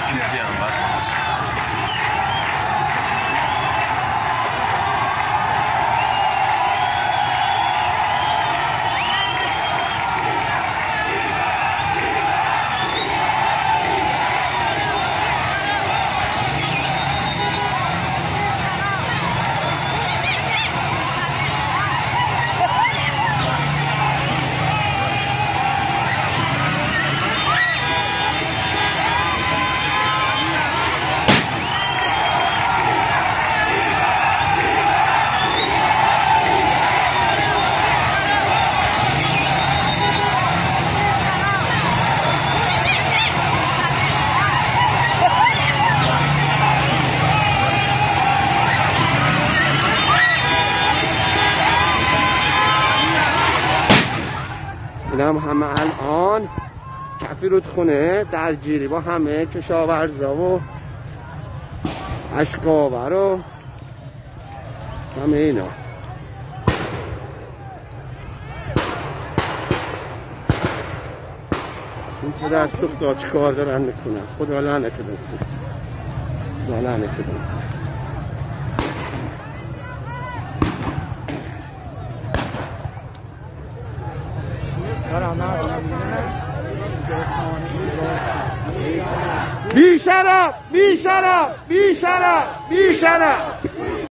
Açılacağım bas. اینم همه الان کفی رودخونه در جیری با همه کشاورزا و اشکاور و همه اینا. این پدر سوختا چه کار دارن می‌کنن؟ خدا لعنت بکنه خدا لعنت بکنه بی شرف بی شرف